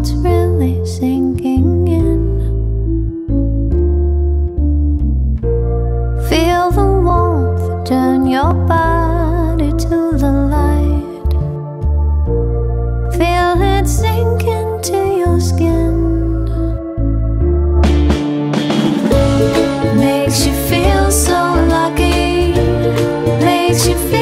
it's really sinking in. Feel the warmth, turn your body to the light. Feel it sink into your skin. Makes you feel so lucky. Makes you feel.